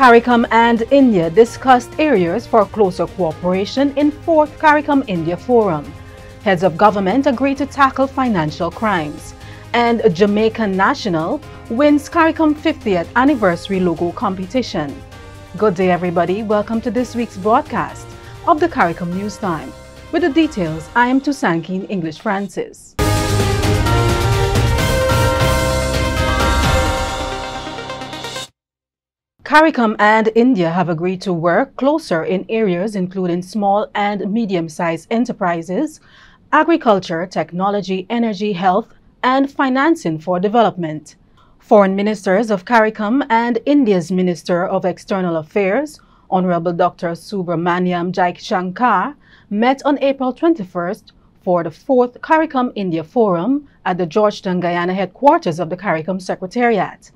CARICOM and India discussed areas for closer cooperation in 4th CARICOM India Forum. Heads of government agree to tackle financial crimes. And Jamaican National wins CARICOM 50th anniversary logo competition. Good day everybody, welcome to this week's broadcast of the CARICOM News Time. With the details, I am Tusankin English Francis. CARICOM and India have agreed to work closer in areas including small and medium-sized enterprises, agriculture, technology, energy, health, and financing for development. Foreign ministers of CARICOM and India's Minister of External Affairs, Honorable Dr. Subrahmanyam Jaishankar, met on April 21st for the fourth CARICOM India Forum at the Georgetown, Guyana headquarters of the CARICOM Secretariat.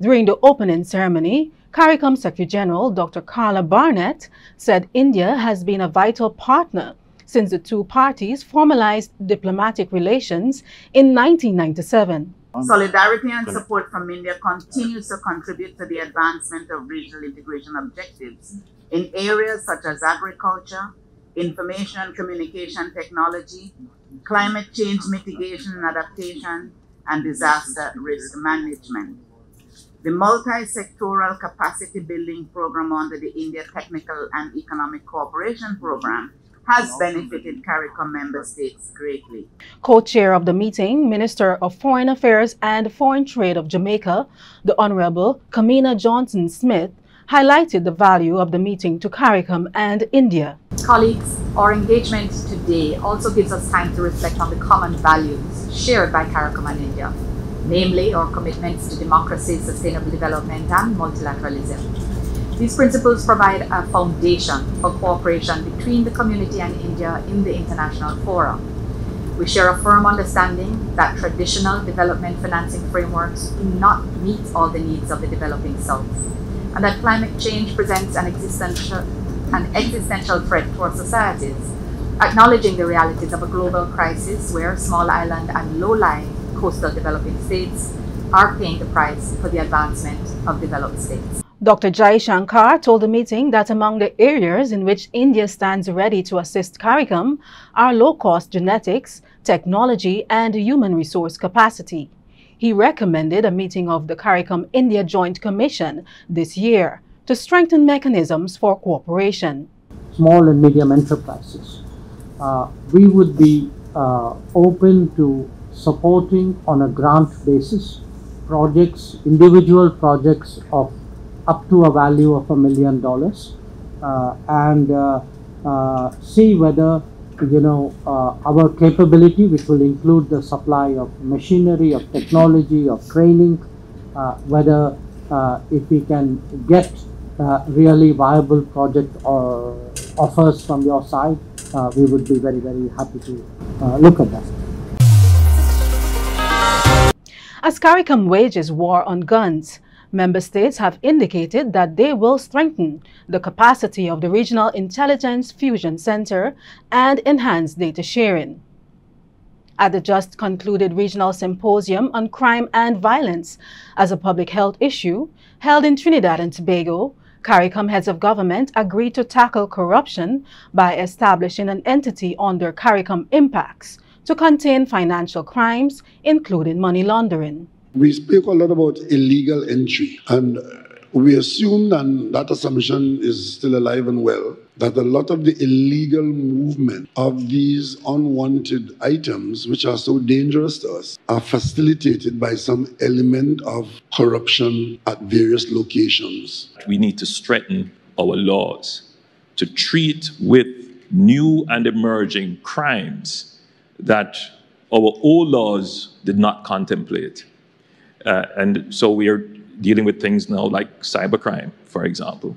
During the opening ceremony, CARICOM Secretary General Dr. Carla Barnett said India has been a vital partner since the two parties formalized diplomatic relations in 1997. Solidarity and support from India continues to contribute to the advancement of regional integration objectives in areas such as agriculture, information and communication technology, climate change mitigation and adaptation, and disaster risk management. The multi-sectoral capacity building program under the India Technical and Economic Cooperation Program has benefited CARICOM member states greatly. Co-chair of the meeting, Minister of Foreign Affairs and Foreign Trade of Jamaica, the Honorable Kamina Johnson Smith, highlighted the value of the meeting to CARICOM and India. Colleagues, our engagement today also gives us time to reflect on the common values shared by CARICOM and India namely our commitments to democracy, sustainable development, and multilateralism. These principles provide a foundation for cooperation between the community and India in the international forum. We share a firm understanding that traditional development financing frameworks do not meet all the needs of the developing South, and that climate change presents an existential, an existential threat to our societies, acknowledging the realities of a global crisis where small island and low-lying coastal developing states are paying the price for the advancement of developed states. Dr. Jaishankar told the meeting that among the areas in which India stands ready to assist CARICOM are low-cost generics, technology, and human resource capacity. He recommended a meeting of the CARICOM India Joint Commission this year to strengthen mechanisms for cooperation. Small and medium enterprises. Uh, we would be uh, open to supporting on a grant basis projects, individual projects of up to a value of a million dollars uh, and uh, uh, see whether you know uh, our capability which will include the supply of machinery of technology of training uh, whether uh, if we can get really viable project or offers from your side we would be very very happy to look at that as CARICOM wages war on guns, member states have indicated that they will strengthen the capacity of the Regional Intelligence Fusion Center and enhance data sharing. At the just concluded Regional Symposium on Crime and Violence as a Public Health Issue, held in Trinidad and Tobago, CARICOM heads of government agreed to tackle corruption by establishing an entity under CARICOM IMPACS to contain financial crimes, including money laundering. We speak a lot about illegal entry, and we assume, and that assumption is still alive and well, that a lot of the illegal movement of these unwanted items, which are so dangerous to us, are facilitated by some element of corruption at various locations. We need to strengthen our laws to treat with new and emerging crimes that our old laws did not contemplate. Uh, and so we are dealing with things now like cybercrime, for example.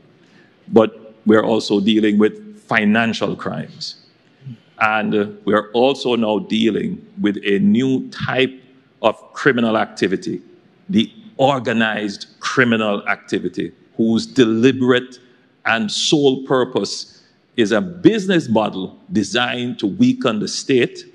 But we're also dealing with financial crimes. And uh, we're also now dealing with a new type of criminal activity, the organized criminal activity, whose deliberate and sole purpose is a business model designed to weaken the state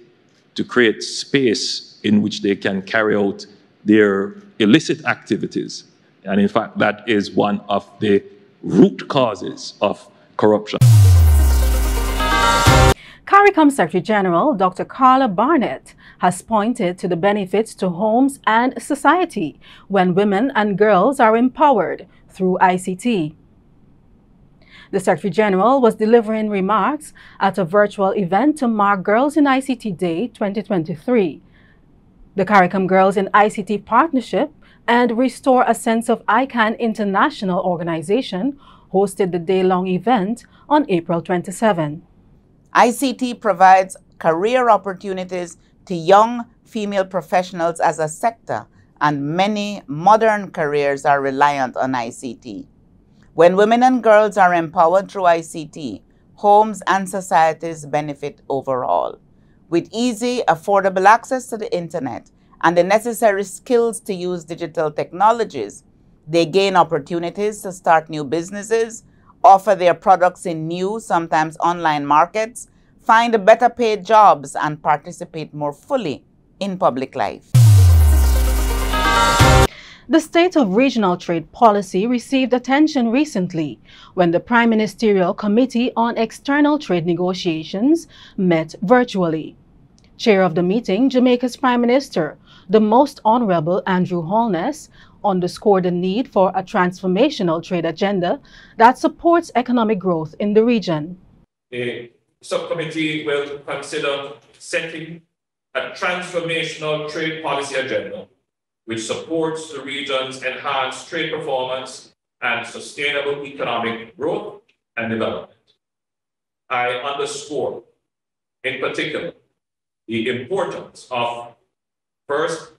to create space in which they can carry out their illicit activities. And in fact, that is one of the root causes of corruption. CARICOM Secretary General Dr. Carla Barnett has pointed to the benefits to homes and society when women and girls are empowered through ICT. The Secretary General was delivering remarks at a virtual event to mark Girls in ICT Day 2023. The CARICOM Girls in ICT Partnership and Restore a Sense of I Can International Organization hosted the day-long event on April 27. ICT provides career opportunities to young female professionals as a sector, and many modern careers are reliant on ICT. When women and girls are empowered through ICT, homes and societies benefit overall. With easy, affordable access to the internet and the necessary skills to use digital technologies, they gain opportunities to start new businesses, offer their products in new, sometimes online markets, find better paid jobs, and participate more fully in public life. The state of regional trade policy received attention recently when the Prime Ministerial Committee on External Trade Negotiations met virtually. Chair of the meeting, Jamaica's Prime Minister, the Most Honorable Andrew Holness, underscored the need for a transformational trade agenda that supports economic growth in the region. The subcommittee will consider setting a transformational trade policy agenda which supports the region's enhanced trade performance and sustainable economic growth and development. I underscore, in particular, the importance of first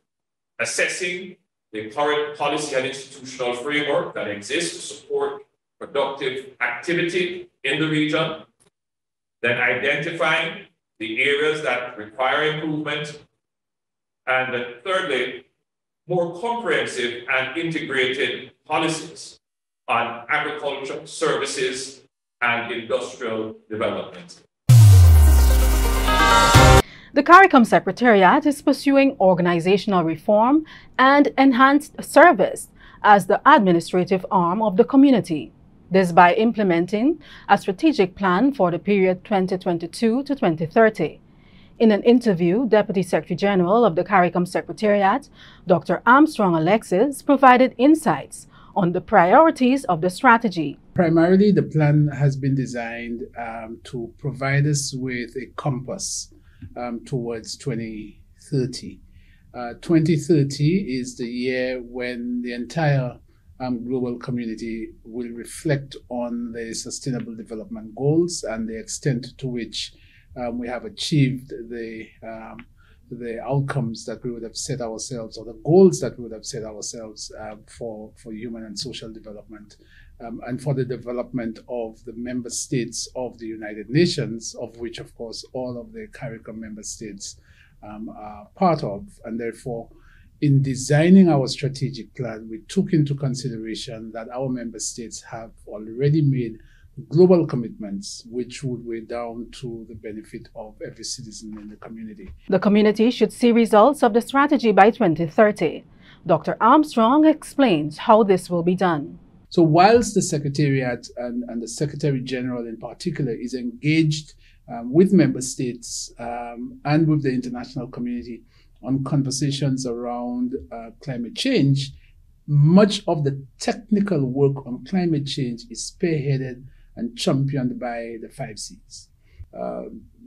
assessing the current policy and institutional framework that exists to support productive activity in the region, then identifying the areas that require improvement, and then thirdly, more comprehensive and integrated policies on agriculture, services, and industrial development. The CARICOM Secretariat is pursuing organizational reform and enhanced service as the administrative arm of the community. This by implementing a strategic plan for the period 2022 to 2030. In an interview, Deputy Secretary General of the CARICOM Secretariat, Dr. Armstrong Alexis, provided insights on the priorities of the strategy. Primarily, the plan has been designed um, to provide us with a compass um, towards 2030. Uh, 2030 is the year when the entire um, global community will reflect on the sustainable development goals and the extent to which um, we have achieved the um, the outcomes that we would have set ourselves or the goals that we would have set ourselves uh, for for human and social development um, and for the development of the member states of the United Nations, of which, of course, all of the CARICOM member states um, are part of. And therefore, in designing our strategic plan, we took into consideration that our member states have already made global commitments which would weigh down to the benefit of every citizen in the community. The community should see results of the strategy by 2030. Dr. Armstrong explains how this will be done. So whilst the Secretariat and, and the Secretary General in particular is engaged um, with member states um, and with the international community on conversations around uh, climate change, much of the technical work on climate change is spearheaded and championed by the five C's. Uh,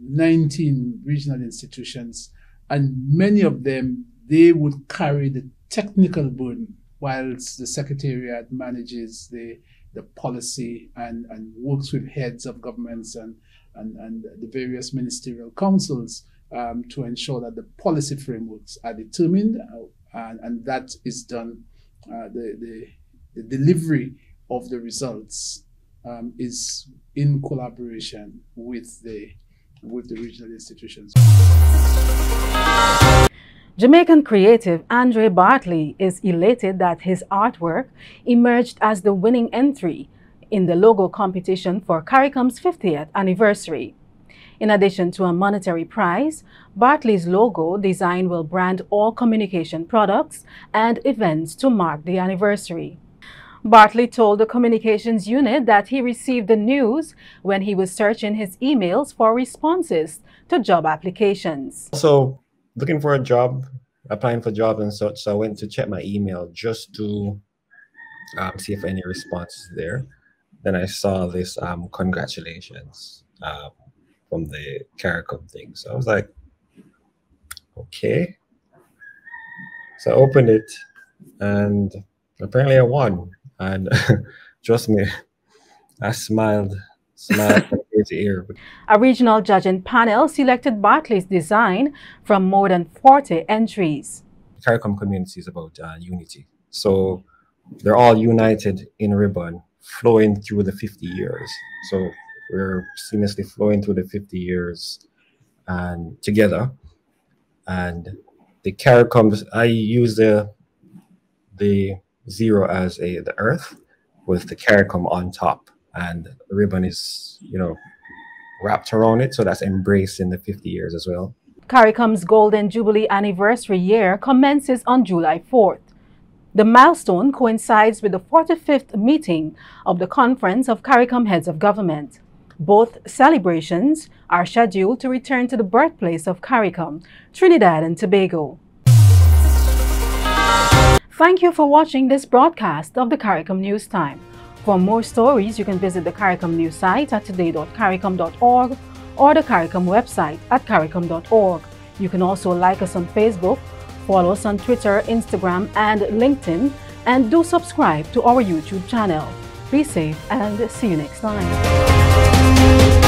19 regional institutions, and many of them, they would carry the technical burden whilst the Secretariat manages the, the policy and, and works with heads of governments and, and, and the various ministerial councils um, to ensure that the policy frameworks are determined uh, and, and, that is done. Uh, the, the, the, delivery of the results um, is in collaboration with the with the regional institutions. Jamaican creative Andre Bartley is elated that his artwork emerged as the winning entry in the logo competition for CARICOM's 50th anniversary. In addition to a monetary prize, Bartley's logo design will brand all communication products and events to mark the anniversary. Bartley told the communications unit that he received the news when he was searching his emails for responses to job applications. So, looking for a job, applying for jobs and such. So I went to check my email just to um, see if any responses there. Then I saw this um, congratulations um, from the CARICOM thing. So I was like, okay. So I opened it and apparently I won. And trust me, I smiled, smiled ear to ear. A regional judging panel selected Bartley's design from more than 40 entries. CARICOM community is about uh, unity. So they're all united in ribbon, flowing through the 50 years. So we're seamlessly flowing through the 50 years and together. And the CARICOM, I use the the zero as a the earth with the CARICOM on top. And the ribbon is, you know, wrapped around it. So that's embraced in the 50 years as well. CARICOM's Golden Jubilee anniversary year commences on July 4th. The milestone coincides with the 45th meeting of the Conference of CARICOM Heads of Government. Both celebrations are scheduled to return to the birthplace of CARICOM, Trinidad and Tobago. Thank you for watching this broadcast of the CARICOM News Time. For more stories, you can visit the CARICOM news site at today.caricom.org or the CARICOM website at caricom.org. You can also like us on Facebook, follow us on Twitter, Instagram, and LinkedIn, and do subscribe to our YouTube channel. Be safe and see you next time.